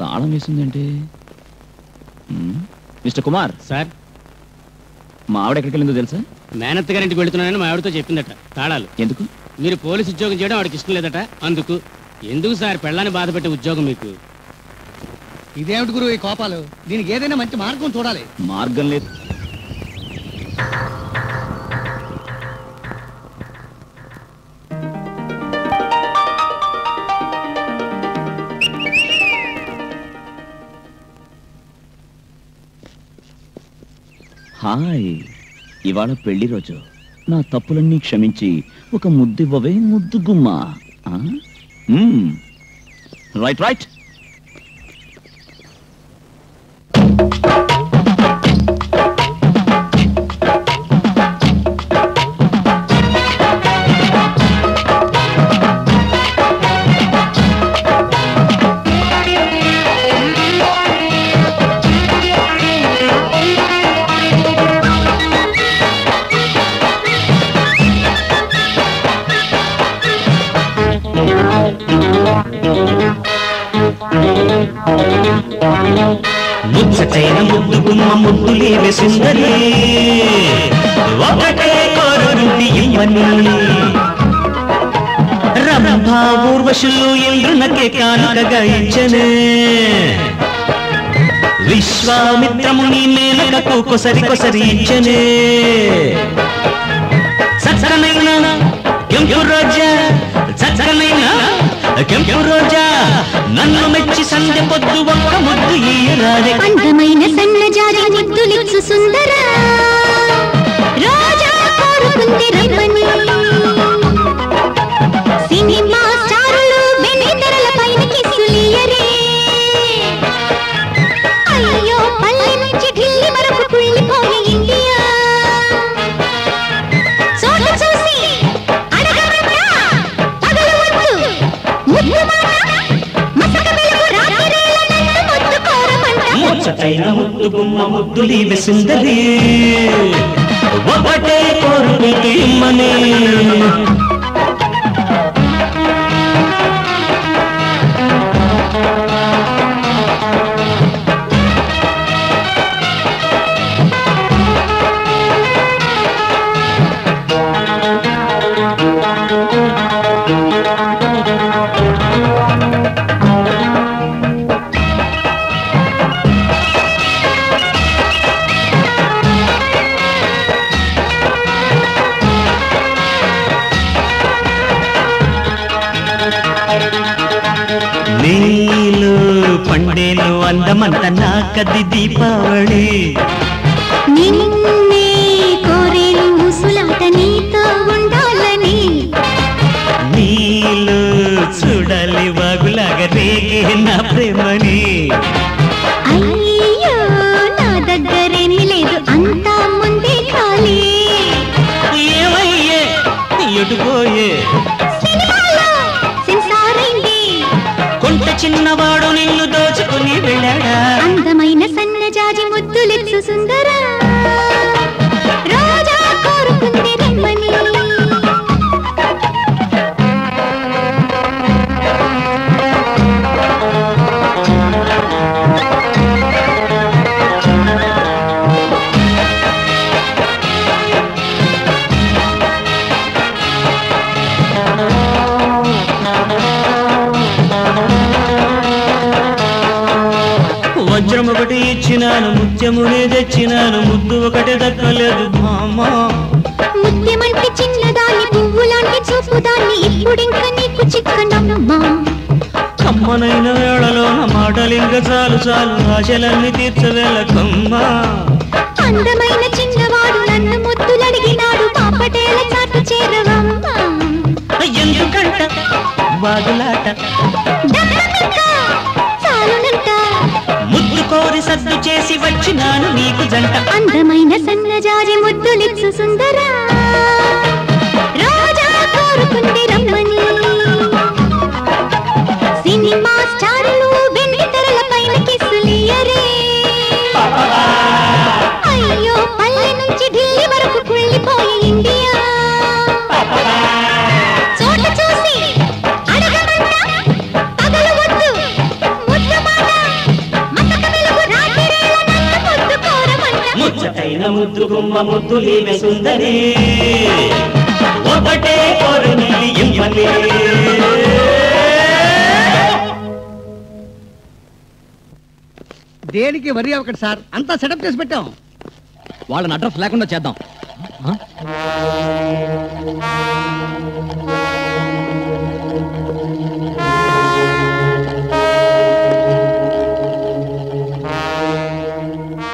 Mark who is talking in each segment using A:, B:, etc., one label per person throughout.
A: తాళం వేసిందంటే. Mister Kumar.
B: Sir.
A: మా ఆవిడ ఎక్కడికి వెళ్ళిందో తెలుసా?
B: మేనత్త గారింటికి వెళుతున్నానని మా ఆవిడతో చెప్పిందట తాళాలు.
A: ఎందుకు?
B: మీరు పోలీస్ ఉద్యోగం చేయడం ఆవిడకి ఇష్టం లేదట అందుకు. ఎందుకు సార్ పెళ్ళాన్ని బాధ పెట్టే ఉద్యోగం మీకు?
C: ఇదేమిటి గురువు ఈ కోపాలు? దీనికి ఏదైనా మంచి మార్గం చూడాలి.
A: మార్గం లేదు. హాయ్. ఇవాళ పెళ్ళి రోజు. నా తప్పులన్నీ క్షమించి ఒక ముద్దివ్వవే ముద్దు గుమ్మ రైట్ రైట్.
D: ముచ్చటైన ముద్దు గుమ్మ ముద్దులేవి సుందరి. ఒకటే కోరుంది ఇవ్వని రంభా ఊర్వశులు ఇంద్రునకే కానుకగా ఇచ్చనే. విశ్వామిత్రముని మేనకకు కొసరి కొసరి ఇచ్చనే. చక్కనైన కెంపు రోజా కెంపు రోజా నన్ను మెచ్చి సంధ్య పొద్దు ఒక్క ముద్దు ఈయరాదే
E: అందమైన సన్నజాజి ముద్దులిచ్చు సుందర.
D: ముచ్చటైన ముద్దు గుమ్మ ముద్దులీవే సుందరి. ఒకటే కోరుకుంటే ఇమ్మని. అందమంత నాకది దీపావళి.
E: నిన్నే కోరేను ముసులాట నీతో ఉండాలని.
D: నీలు చూడాలి వాగులాగా రేగే నా ప్రేమని.
E: అయ్యో నా దగ్గరేమీ లేదు అంతా ముందే ఖాళీ.
D: ఏమయ్యే ఎటుపోయే
E: సినిమాలో సెన్సార్ అయింది.
D: కొంత చిన్నవాడు నిన్ను
E: సన్నజాజి ముద్దులెచ్చు
D: వజ్రం ఒకటి ఇచ్చినాను ముత్యమునే తెచ్చినాను ముద్దు ఒకటి దక్కలేదు మామా.
E: ముత్యమంటే చిన్నదాన్ని పువ్వులాంటి చూపుదాన్ని ఇప్పుడింక నీకు చిక్కనమ్మా.
D: కమ్మనైన వేళలో నా మాటలు ఇంకా చాలు చాలు ఆశలన్నీ తీర్చవేళకమ్మా
E: అందమైన చిన్నవాడు నన్ను ముద్దులడిగినాడు పాపటేల చాటు చేరవమ్మా.
D: ఎందుకంట ముద్దు కోరి సద్దు చేసి వచ్చినాను నీకు జంట.
E: అందమైన సన్నజాజి ముద్దులిచ్చు సుందర. రాజా కోరుకుంది రమ్మని సినిమా స్టార్లు వెండి తెరల పైన కిసులియరే. అయ్యో పల్లె నుంచి ఢిల్లీ వరకు కుళ్ళిపోయి ఇండియా. ముద్దు
D: గుమ్మ ముద్దులీమె సుందరి. ఒకటే కోరిని
C: దేనికి వరి ఒకటి సార్? అంతా సెటప్ చేసి పెట్టాం.
B: వాళ్ళని అడ్రస్ లేకుండా చేద్దాం.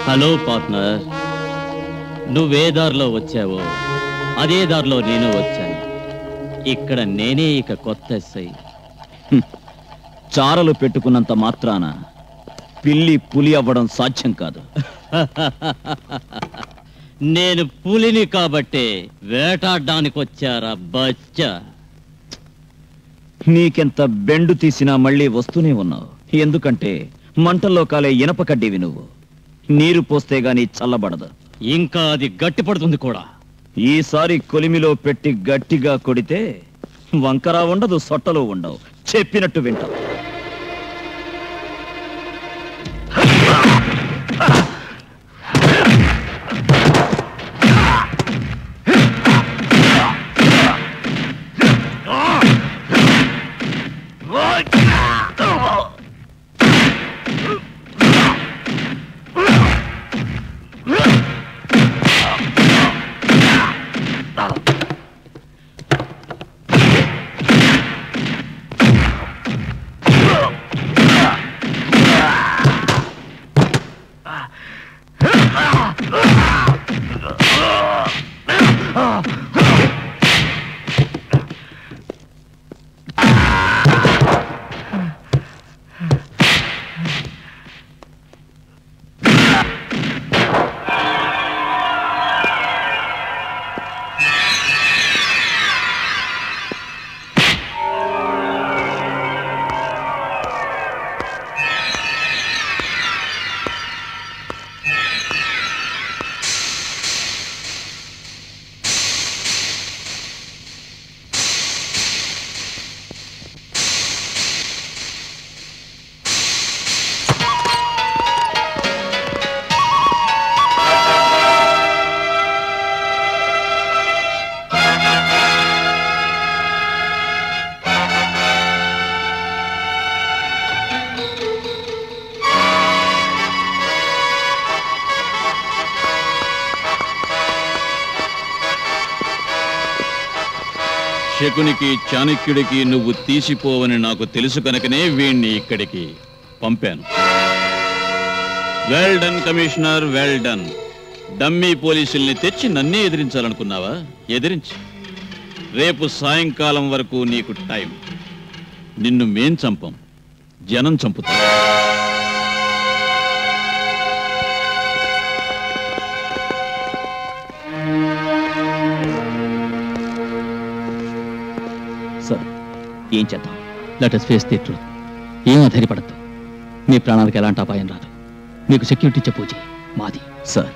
B: Hello partner. నువ్వే దారిలో వచ్చావో అదే దారిలో నేను వచ్చాను. ఇక్కడ నేనే ఇక కొత్త ఎస్ఐ.
A: చారలు పెట్టుకున్నంత మాత్రాన పిల్లి పులి అవ్వడం సాధ్యం కాదు.
B: నేను పులిని కాబట్టే వేటాడడానికి వచ్చారా బచ్చా?
A: నీకెంత బెండు తీసినా మళ్ళీ వస్తూనే ఉన్నావు. ఎందుకంటే మంటల్లో కాలే ఇనప కడ్డీవి నువ్వు. నీరు పోస్తే గాని చల్లబడదు.
B: ఇంకా అది గట్టిపడుతుంది కూడా.
A: ఈసారి కొలిమిలో పెట్టి గట్టిగా కొడితే వంకరా ఉండదు సొట్టలో ఉండవు. చెప్పినట్టు వింటావు Ah!
F: శకునికి చాణక్యుడికి నువ్వు తీసిపోవని నాకు తెలుసు కనుకనే వీణ్ణి ఇక్కడికి పంపాను. Well done commissioner well done dummy పోలీసుల్ని తెచ్చి నన్నే ఎదిరించాలనుకున్నావా? ఎదిరించి. రేపు సాయంకాలం వరకు నీకు టైం. నిన్ను మేం చంపం. జనం చంపుతాం.
A: ఏం చేద్దాం?
B: Let us face the truth ఏం అధైర్యపడద్దు. మీ ప్రాణాలకు ఎలాంటి అపాయం రాదు. మీకు సెక్యూరిటీ చెప్పూచి మాది.
A: సార్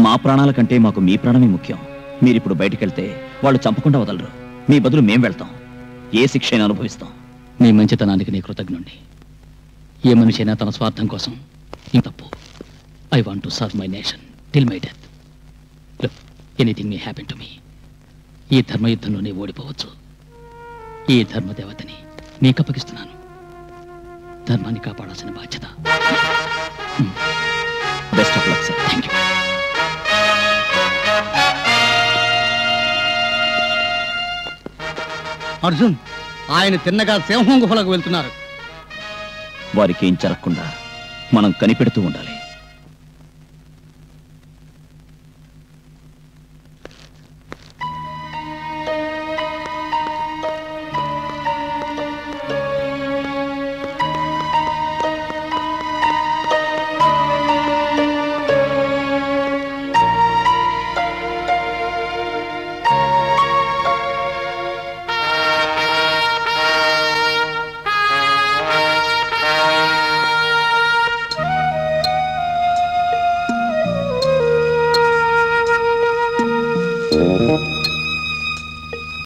A: మా ప్రాణాల కంటే మాకు మీ ప్రాణమే ముఖ్యం. మీరిప్పుడు బయటికెళ్తే వాళ్ళు చంపకుండా వదలరు. మీ బదులు మేం వెళ్తాం. ఏ శిక్ష అయినా అనుభవిస్తాం.
B: మీ మంచితనానికి నీ కృతజ్ఞుణ్ణి. ఏ మనిషి అయినా తన స్వార్థం కోసం ఇంత తప్పు. I want to serve my nation till my death look anything may happen to me ఈ ధర్మయుద్ధంలోనే ఓడిపోవచ్చు. ఈ ధర్మదేవతని మీకు అప్పగిస్తున్నాను ధర్మాన్ని కాపాడాల్సిన బాధ్యత.
A: Best of luck sir
B: thank you
C: Arjun ఆయన తిన్నగా సింహం గుహలకు వెళ్తున్నారు.
A: వారికి ఏం జరగకుండా మనం కనిపెడుతూ ఉండాలి.